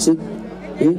行诶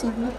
行吗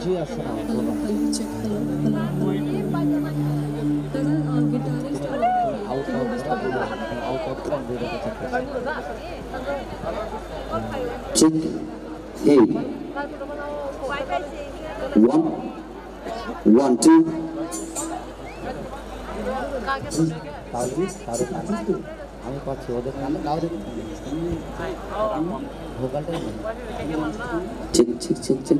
Energy as an Check eight. One, one, two. আমি পাচ্ছি ওদের আমি কাউরে ঠিক ঠিক ঠিক ঠিক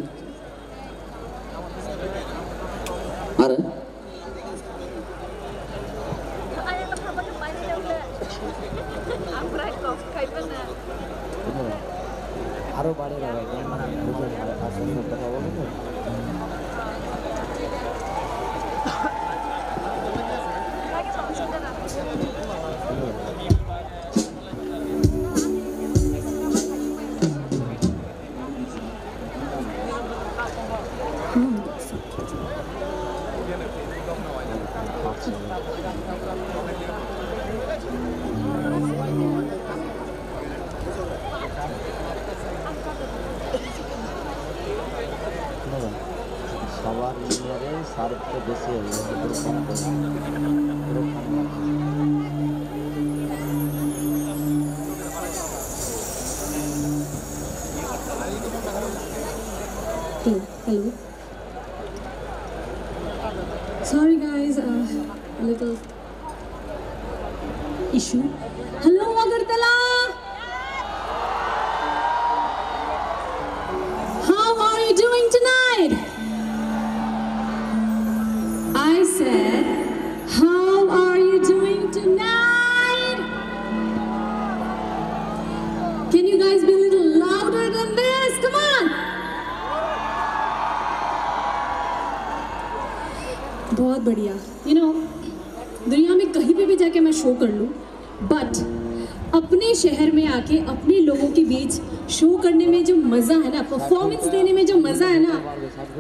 शो करने में जो मज़ा है ना परफॉर्मेंस देने में जो मज़ा है ना,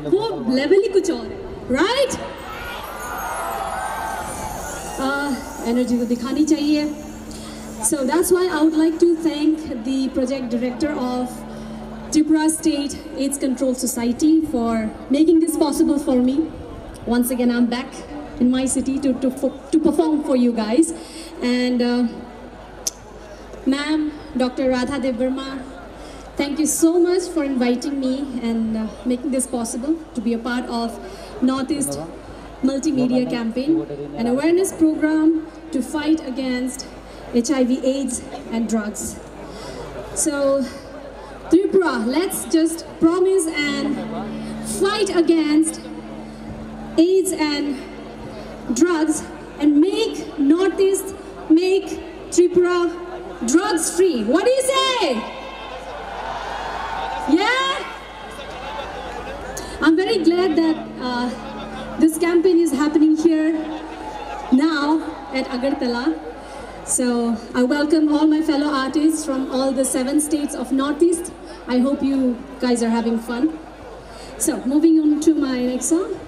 वो लेवल ही कुछ और राइट एनर्जी तो दिखानी चाहिए। So that's why I would like to thank the project director of Tripura state AIDS control society for making this possible for me once again I am back in my city to to perform for you guys and ma'am doctor Radha Dev Verma thank you so much for inviting me and uh, making this possible to be a part of Northeast Multimedia Campaign, an awareness program to fight against HIV, AIDS, and drugs. So, Tripura, let's just promise and fight against AIDS and drugs and make Northeast, make Tripura drugs free. What do you say? Yeah? I'm very glad that uh, this campaign is happening here now at Agartala. So I welcome all my fellow artists from all the seven states of Northeast. I hope you guys are having fun. So moving on to my next song.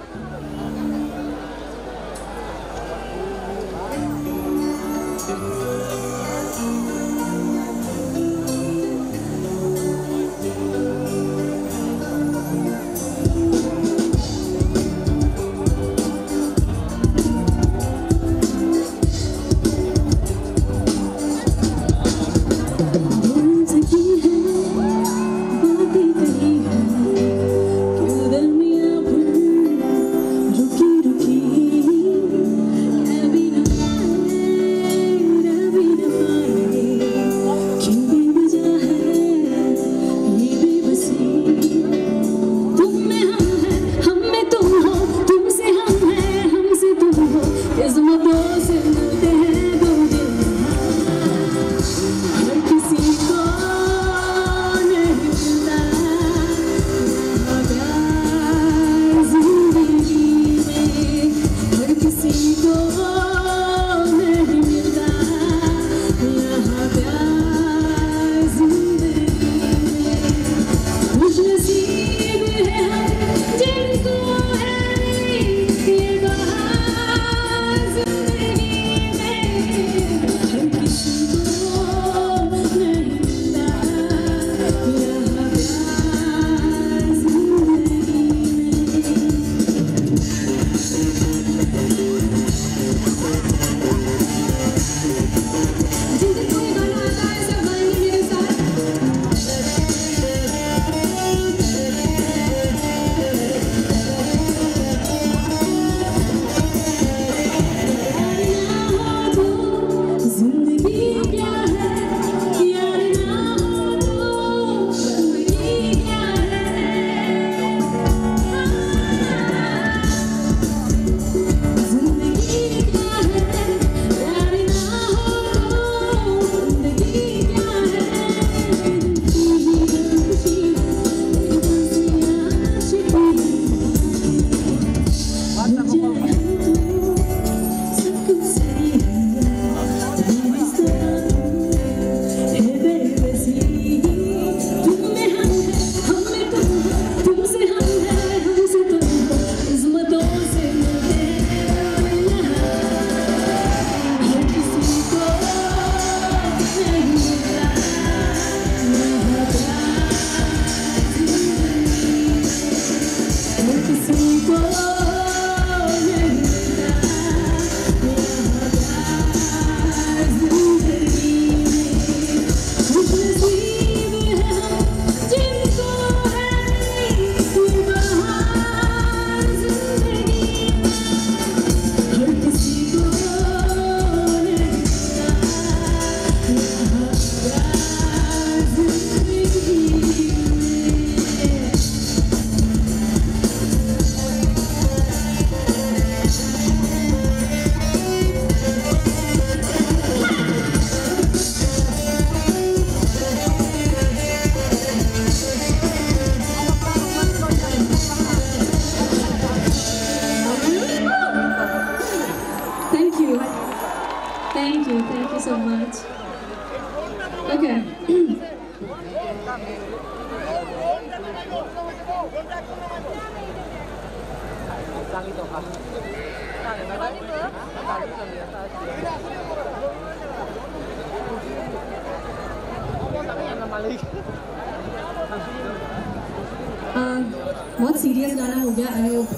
बहुत serious गाना हो गया I hope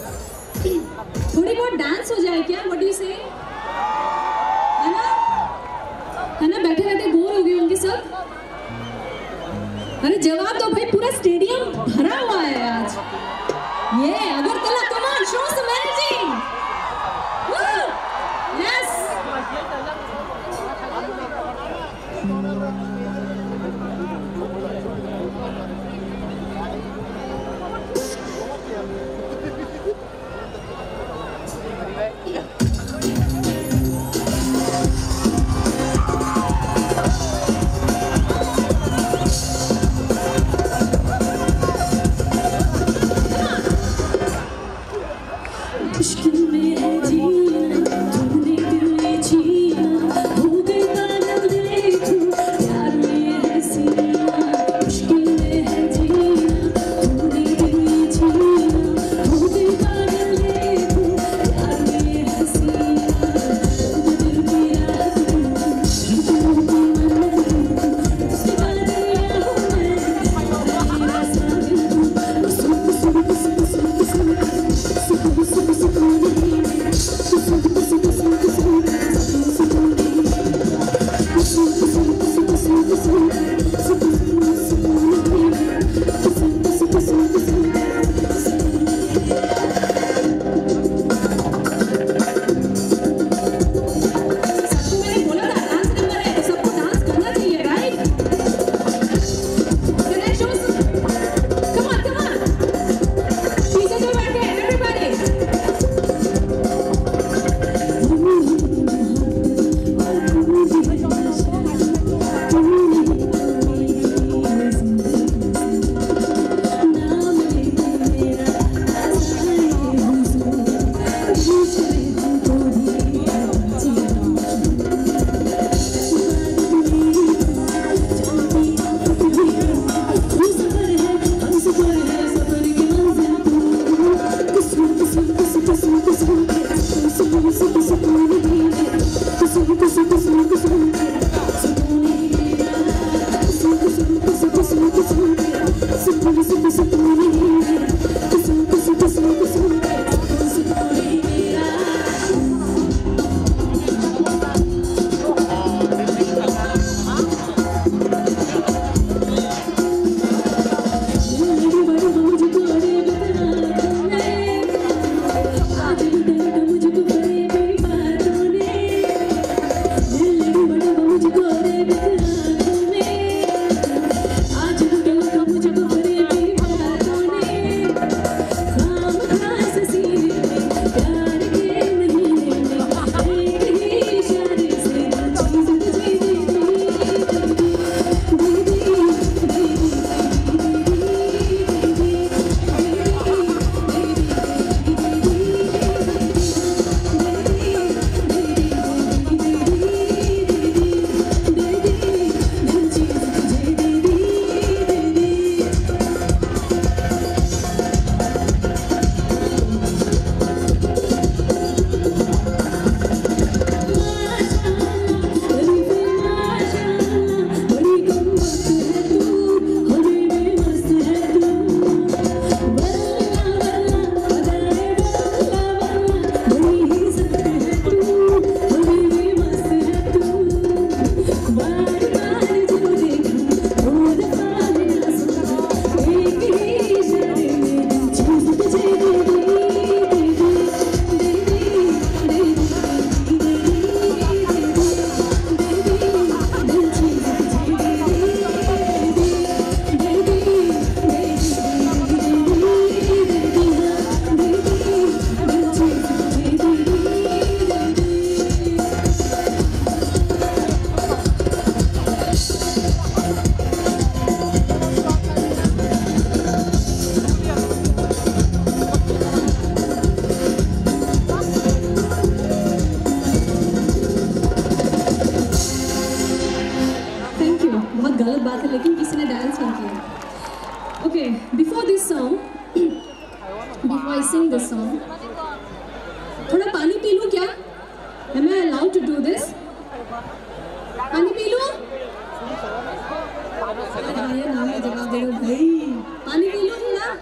थोड़ी बहुत dance हो जाए क्या? What do you से है ना? है ना? बैठे बैठे बोर हो गए होंगे सब। अरे जवाब दो भाई पूरा स्टेडियम भरा हुआ है आज। ये Agartala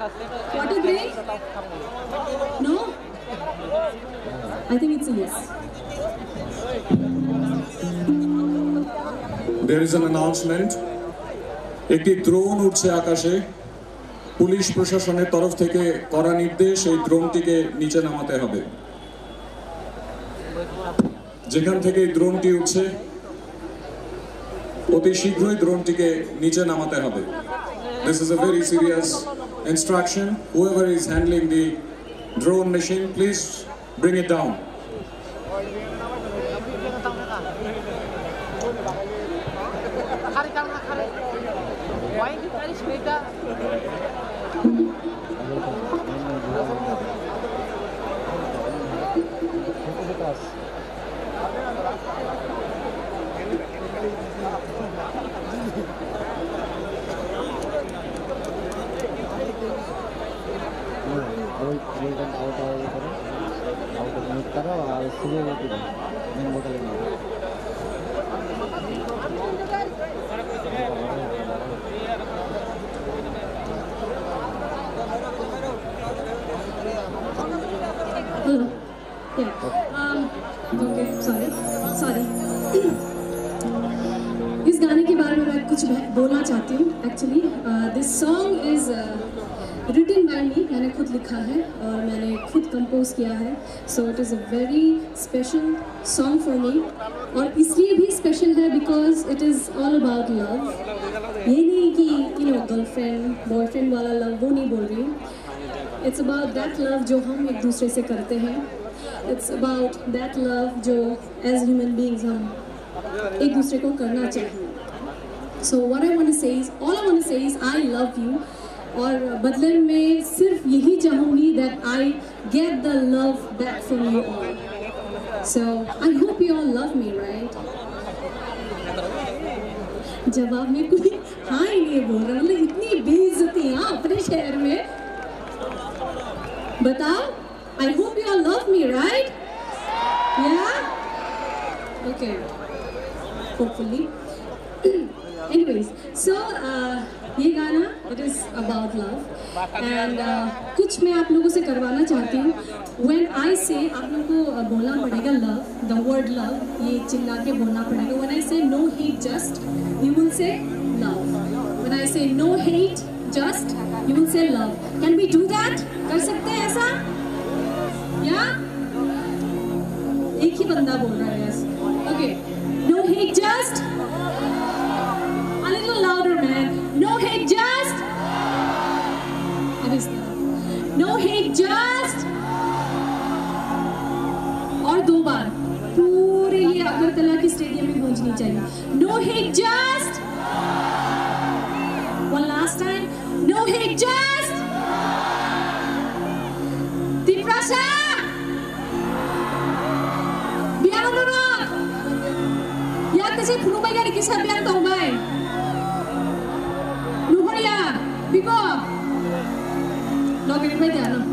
Forty-three? No? I think it's a yes. There is an announcement. একটি দ্রোণ উঠছে আকাশে পুলিশ প্রশাসনের তরফ থেকে করা নির্দেশ, এই দ্রোণটিকে নিচে নামাতে হবে যেখান থেকে এই উঠছে, অতি শীঘ্রই দ্রোণটিকে নিচে নামাতে হবে this is a very serious instruction. Whoever is handling the drone machine please bring it down इस गाने के बारे में मैं कुछ बोलना चाहती हूँ actually this song is written by me मैंने खुद लिखा है और मैंने खुद कंपोज किया है। So it is a very special song for me और इसलिए भी स्पेशल है because it is all about love ये नहीं कि यू नो गर्लफ्रेंड बॉयफ्रेंड वाला लव वो नहीं बोल रही। इट्स अबाउट दैट लव जो हम एक दूसरे से करते हैं। इट्स अबाउट दैट लव जो एज ह्यूमन बींग्स हम एक दूसरे को करना चाहिए so what I want say all I want say I love you और बदले में सिर्फ़ यही चाहूँगी that I get the love back from you all so I hope you all love me right जवाब में कोई हाँ ही नहीं बोल रहा। मतलब इतनी बेइज्जती हाँ अपने शहर में। बताओ I hope you all love me right या ओके anyways so uh, ये गाना it is about love and कुछ मैं आप लोगों से करवाना चाहती हूँ। व्हेन आई से आप लोगों को uh, बोलना पड़ेगा लव द वर्ड लव ये चिल्ला के बोलना पड़ेगा। When I say no hate just you will say love when I say no hate just you will say love can we do that कर सकते हैं ऐसा या एक ही बंदा बोल रहा है okay no hate just little louder man no hate just no hate just और दो बार पूरे ये अगरतला की स्टेडियम में गूंजनी चाहिए one last time no hate just Tiprasa biar nurut ya kasi puno ba gani kisa biar tau bay Nuhur ya Biko, No, che no.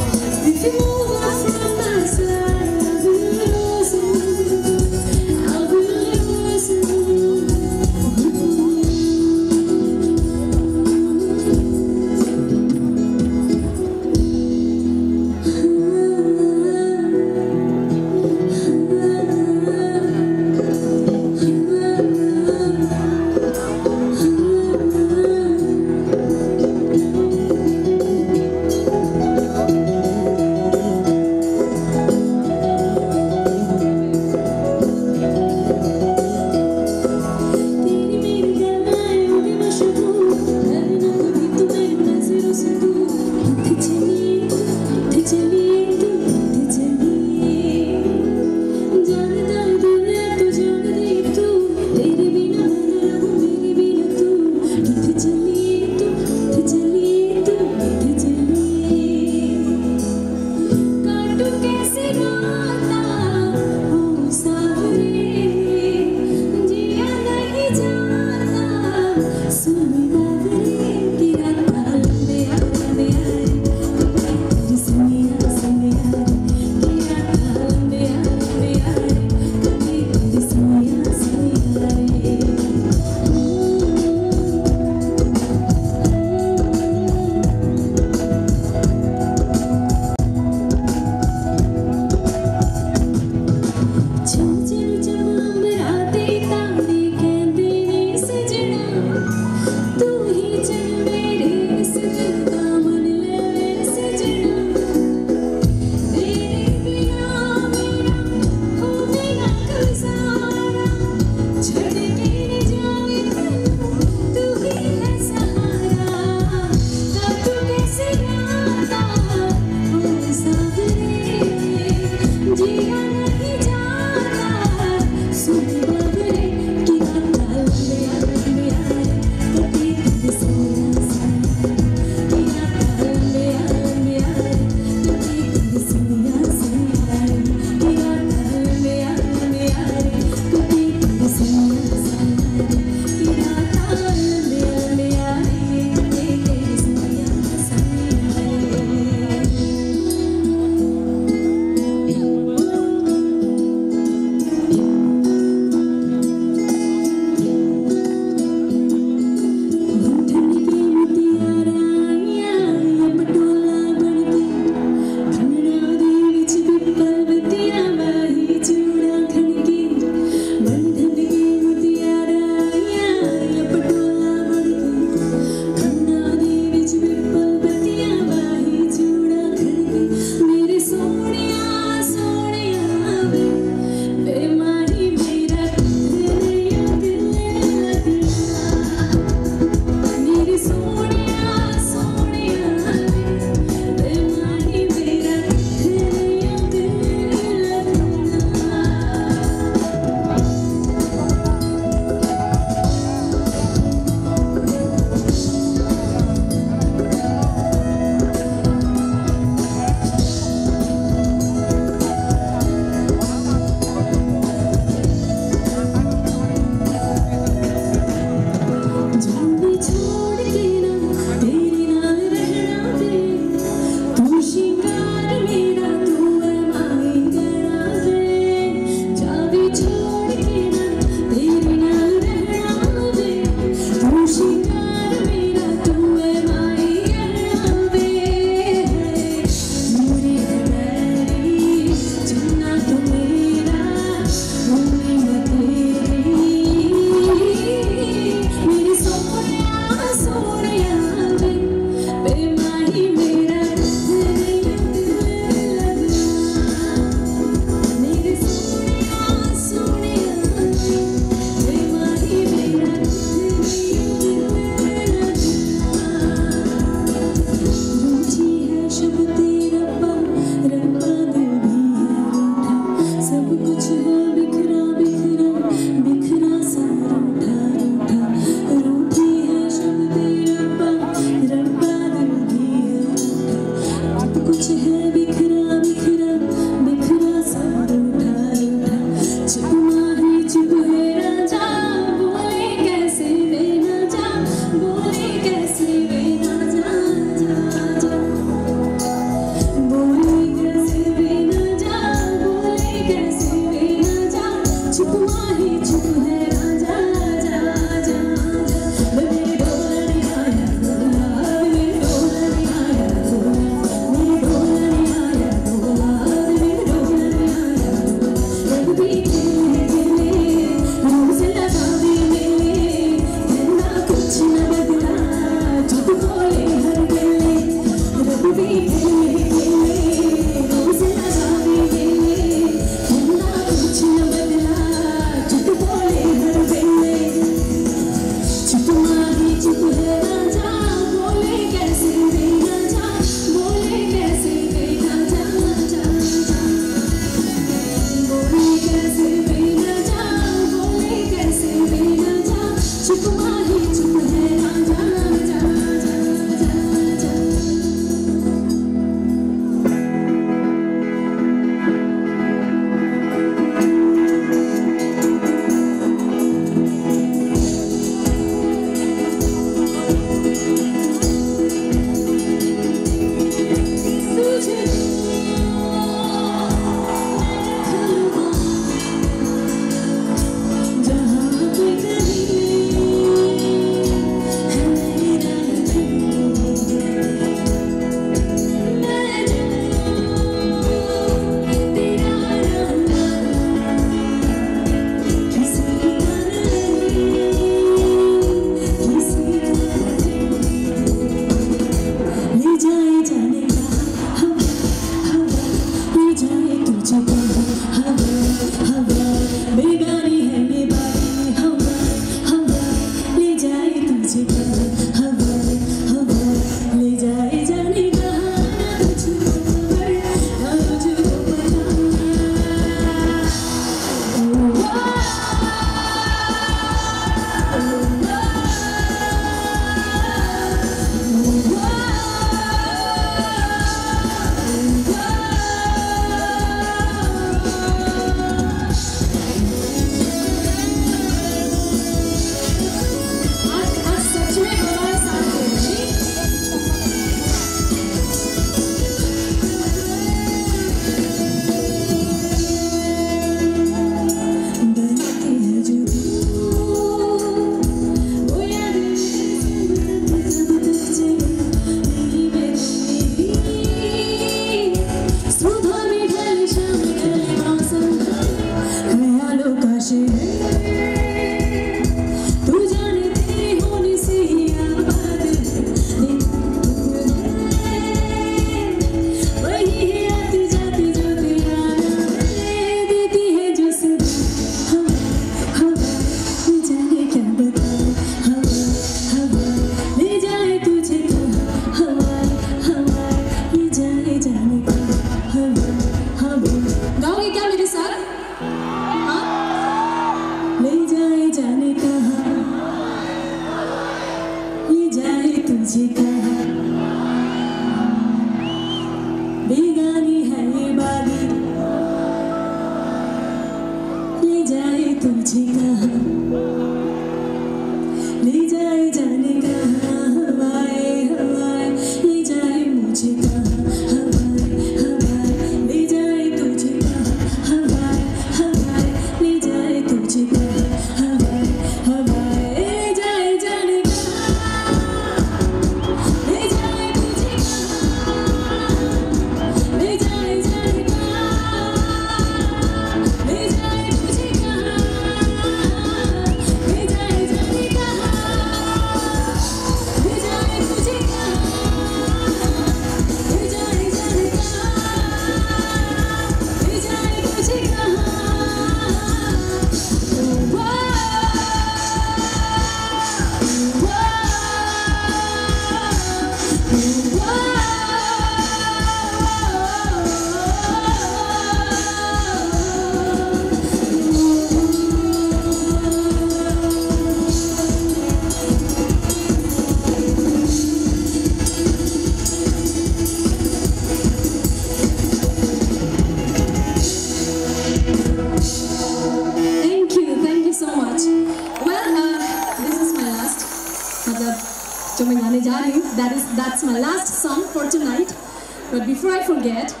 get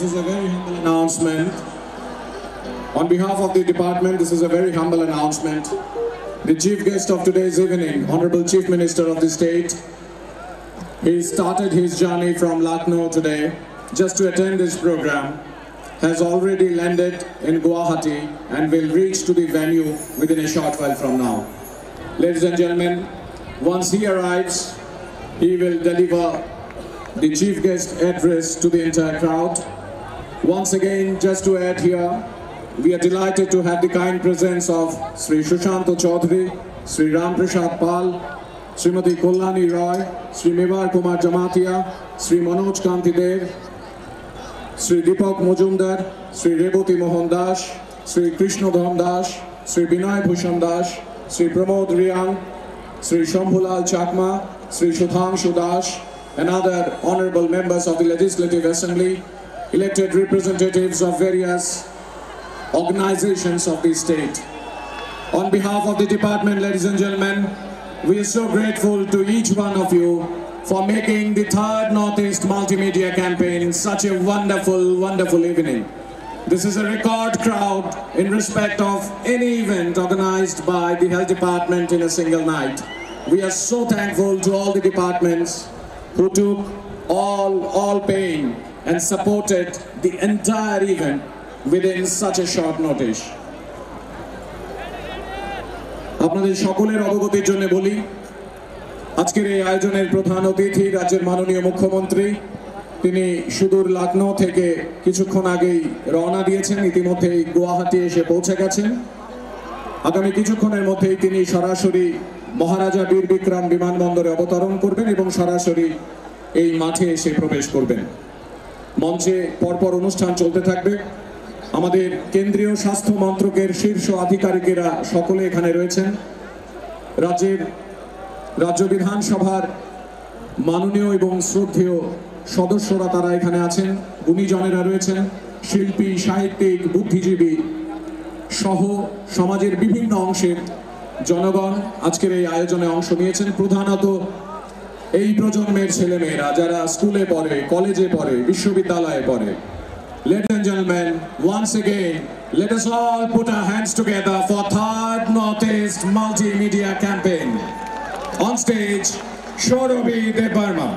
this is a very humble announcement. On behalf of the department, this is a very humble announcement. The chief guest of today's evening, Honorable Chief Minister of the state, he started his journey from Lucknow today just to attend this program, has already landed in Guwahati and will reach to the venue within a short while from now. Ladies and gentlemen, once he arrives, he will deliver the chief guest address to the entire crowd. Once again, just to add here, we are delighted to have the kind presence of Sri Shushanto Chaudhary, Sri Ram Prasad Pal, Srimati Kollani Roy, Sri Mevar Kumar Jamatia, Sri Manoj Kanti Dev, Sri Deepak Mujumdar, Sri Reboti Mohan Das, Sri Krishna Dham Das, Sri Binay Bhushan Das, Sri Pramod Riyang, Sri Shambhulal Chakma, Sri Shudhangshu Das, and other honorable members of the Legislative Assembly, elected representatives of various organizations of the state. On behalf of the department, ladies and gentlemen, we are so grateful to each one of you for making the third Northeast Multimedia campaign such a wonderful, wonderful evening. This is a record crowd in respect of any event organized by the health department in a single night. We are so thankful to all the departments who took all, all pain and supported the entire event within such a short notice. আপনাদের সকলের অবগতির জন্য বলি, আজকের এই আয়োজনের প্রধান অতিথি রাজ্যের মাননীয় মুখ্যমন্ত্রী, তিনি সুদূর লখনৌ থেকে কিছুক্ষণ আগেই রওনা দিয়েছেন, ইতিমধ্যেই গুয়াহাটি এসে পৌঁছে গেছেন আগামী কিছুক্ষণের মধ্যেই তিনি সরাসরি মহারাজা বীর বিক্রম বিমানবন্দরে অবতরণ করবেন এবং সরাসরি এই মাঠে এসে প্রবেশ করবেন মঞ্চে পরপর অনুষ্ঠান চলতে থাকবে। আমাদের কেন্দ্রীয় স্বাস্থ্য মন্ত্রকের শীর্ষ আধিকারিকেরা সকলে এখানে রয়েছেন। রাজ্যের রাজ্য বিধানসভার মাননীয় এবং শ্রদ্ধেয় সদস্যরা তারা এখানে আছেন। গুণীজনেরা রয়েছেন। শিল্পী, সাহিত্যিক, বুদ্ধিজীবী সহ সমাজের বিভিন্ন অংশের জনগণ আজকের এই আয়োজনে অংশ নিয়েছেন। প্রধানত এই প্রজন্মের ছেলেমেয়েরা যারা স্কুলে পড়ে কলেজে পড়ে বিশ্ববিদ্যালয়ে পড়ে Ladies and gentlemen, once again, let us all put our hands together for third Northeast Multimedia Campaign. On stage, Shorobi De Burma.